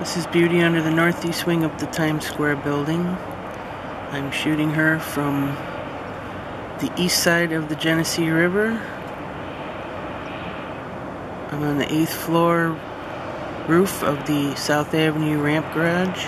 This is Beauty under the northeast wing of the Times Square building. I'm shooting her from the east side of the Genesee River. I'm on the eighth floor roof of the South Avenue ramp garage.